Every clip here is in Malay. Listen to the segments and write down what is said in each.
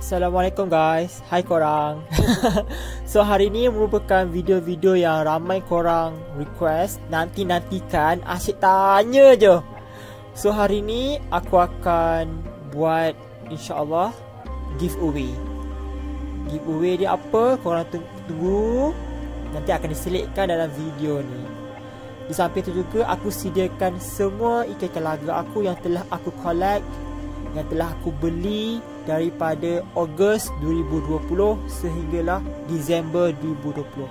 Assalamualaikum guys. Hai korang. So hari ni merupakan video-video yang ramai korang request. Nanti-nantikan Asyik tanya je. So hari ni aku akan buat insyaAllah giveaway. Giveaway dia apa? Korang tunggu. Nanti akan diselitkan dalam video ni. Di samping tu juga aku sediakan semua ikan-ikan laga aku yang telah aku collect yang telah aku beli daripada Ogos 2020 sehinggalah Disember 2020.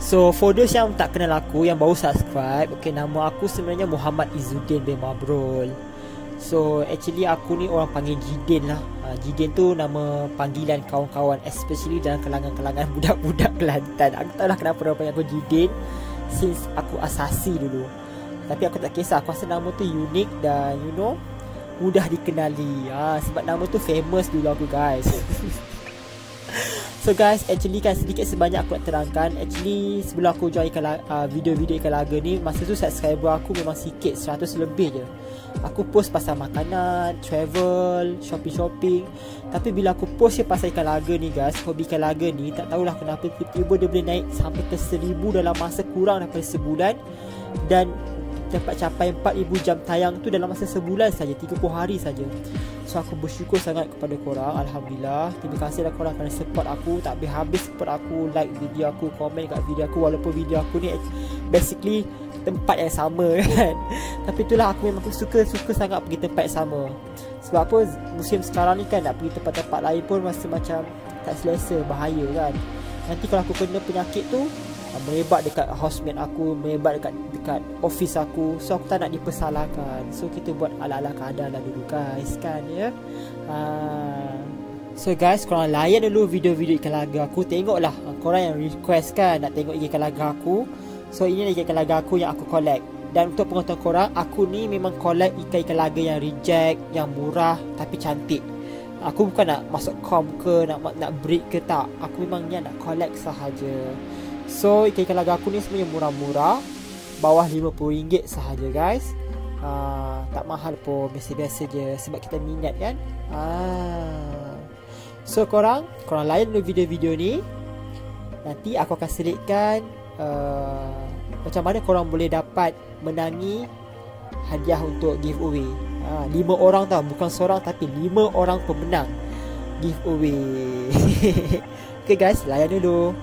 So for those yang tak kenal aku yang baru subscribe, okay nama aku sebenarnya Muhammad Izzuddin bin Mabrul. So actually aku ni orang panggil Jidin lah. Uh, Jidin tu nama panggilan kawan-kawan especially dalam kalangan-kalangan budak-budak Kelantan. Aku tak tahu lah kenapa orang panggil aku Jidin since aku asasi dulu. Tapi aku tak kisah, aku rasa nama tu unik dan you know mudah dikenali. Ha, Sebab nama tu famous dulu aku guys. So guys, actually kan sedikit sebanyak aku nak terangkan Actually sebelum aku join ikan, uh, video-video ikan laga ni Masa tu subscriber aku memang sikit, 100 lebih je. Aku post pasal makanan, travel, shopping-shopping. Tapi bila aku post je pasal ikan laga ni guys Hobi ikan laga ni, tak tahulah kenapa tiba-tiba dia boleh naik sampai ke 1000 dalam masa kurang daripada sebulan. Dan dapat capai 4000 jam tayang tu dalam masa sebulan saja 30 hari saja. So aku bersyukur sangat kepada korang alhamdulillah. Terima kasih lah korang kerana support aku. Tak habis-habis support aku like video aku komen kat video aku. Walaupun video aku ni basically tempat yang sama kan? Tapi itulah aku memang suka suka sangat pergi tempat yang sama. Sebab apa? Musim sekarang ni kan nak pergi tempat-tempat lain pun masih macam tak selesa bahaya kan? Nanti kalau aku kena penyakit tu Ah, merebat dekat housemate aku merebat dekat dekat office aku. So aku tak nak dipersalahkan. So kita buat ala-ala kadar lah dulu guys kan ya? Uh, so guys korang layan dulu video-video ikan laga aku. Tengoklah uh, korang yang request kan nak tengok ikan laga aku. So ini ikan laga aku yang aku collect. Dan untuk pengetahuan korang aku ni memang collect ikan-ikan laga yang reject yang murah tapi cantik. Aku bukan nak masuk com ke nak nak breed ke tak. Aku memang ni nak collect sahaja. So ikan-ikan laga aku ni sebenarnya murah-murah. Bawah RM50 sahaja guys. Uh, Tak mahal pun. Biasa-biasa je. Sebab kita minat kan? Uh. So korang Korang layan dulu video-video ni. Nanti aku akan selitkan uh, Macam mana korang boleh dapat Menangi Hadiah untuk giveaway. Uh, Lima orang tau. Bukan seorang tapi lima orang pemenang Giveaway. Okay guys. Layan dulu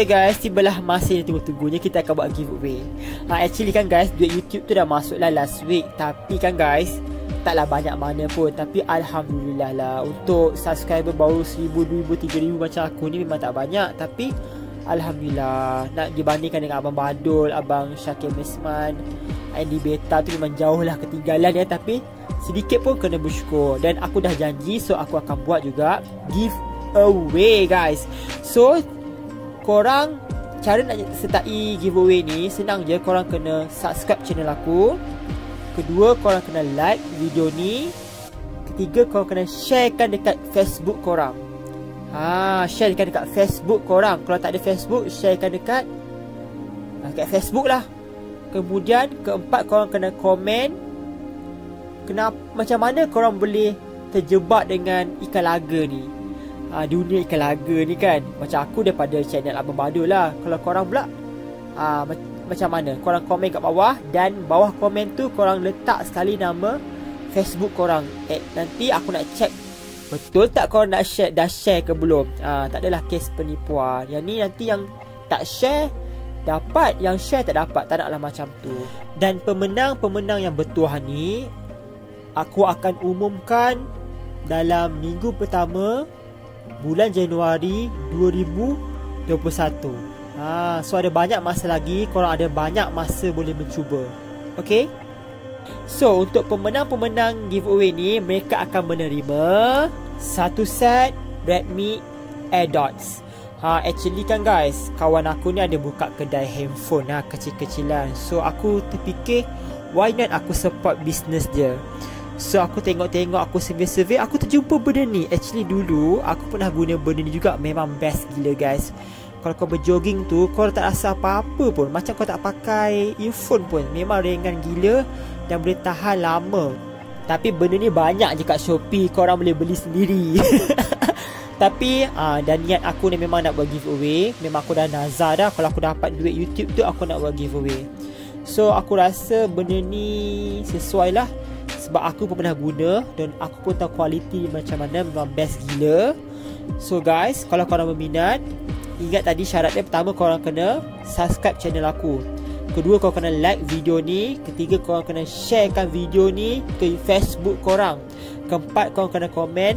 Okay guys, tibalah masa yang tunggu-tunggunya kita akan buat giveaway. Ha, actually kan guys, duit YouTube tu dah masuk lah last week. Tapi kan guys, taklah banyak mana pun. Tapi Alhamdulillah lah. Untuk subscriber baru 1000, 2000, 3000 macam aku ni memang tak banyak. Tapi Alhamdulillah. Nak dibandingkan dengan Abang Badul, Abang Syakir Mesman, Andy Beta tu memang jauh lah ketinggalan ya. Tapi sedikit pun kena bersyukur. Dan aku dah janji so aku akan buat juga giveaway guys. So, korang cara nak sertai giveaway ni senang je korang kena subscribe channel aku. Kedua korang kena like video ni. Ketiga korang kena sharekan dekat facebook korang. Ha sharekan dekat facebook korang. Kalau tak ada facebook sharekan dekat ha, dekat facebook lah. Kemudian keempat korang kena komen kenapa macam mana korang boleh terjebak dengan ikan laga ni uh, dunia ikan laga ni kan. Macam aku daripada channel Abang Badu lah. Kalau korang pula uh, ma- Macam mana? Korang komen kat bawah Dan bawah komen tu korang letak sekali nama Facebook korang. Eh, Nanti aku nak check Betul tak korang nak share Dah share ke belum? Uh, Tak adalah kes penipuan. Yang ni nanti yang tak share Dapat. Yang share tak dapat Tak naklah macam tu. Dan pemenang-pemenang yang bertuah ni Aku akan umumkan Dalam minggu pertama bulan Januari 2021. Ha, so ada banyak masa lagi, korang ada banyak masa boleh mencuba. Okay? So, untuk pemenang-pemenang giveaway ni, mereka akan menerima satu set Redmi AirDots. Ha, actually kan guys, kawan aku ni ada buka kedai handphone ha, kecil-kecilan. So, aku terfikir, why not aku support business dia? So aku tengok-tengok Aku survey-survey Aku terjumpa benda ni. Actually dulu Aku pernah guna benda ni juga. Memang best gila guys. Kalau kau berjogging tu Kau tak rasa apa-apa pun. Macam kau tak pakai earphone pun. Memang ringan gila Dan boleh tahan lama. Tapi benda ni banyak je kat Shopee. Korang boleh beli sendiri. Tapi uh, Dan niat aku ni memang nak buat giveaway. Memang aku dah nazar dah. Kalau aku dapat duit YouTube tu Aku nak buat giveaway. So aku rasa benda ni Sesuai lah sebab aku pun pernah guna dan aku pun tahu kualiti macam mana memang best gila. So guys, kalau korang berminat, ingat tadi syarat dia pertama korang kena subscribe channel aku. Kedua korang kena like video ni, ketiga korang kena sharekan video ni ke Facebook korang. Keempat korang kena komen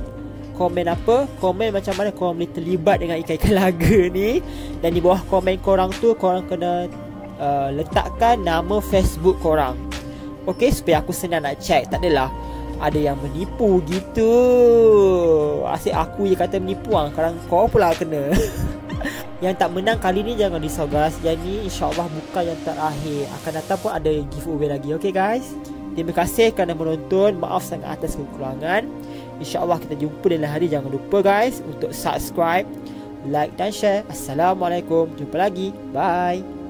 Komen apa? Komen macam mana korang boleh terlibat dengan ikan-ikan laga ni Dan di bawah komen korang tu Korang kena uh, letakkan nama Facebook korang Okay supaya aku senang nak check. Tak adalah. Ada yang menipu gitu. Asyik aku je kata menipu lah Sekarang kau pula kena. Yang tak menang kali ni jangan risau guys. Yang ni insyaAllah bukan yang terakhir. Akan datang pun ada giveaway lagi Okay guys? Terima kasih kerana menonton. Maaf sangat atas kekurangan InsyaAllah kita jumpa dalam hari. Jangan lupa guys Untuk subscribe Like dan share. Assalamualaikum. Jumpa lagi. Bye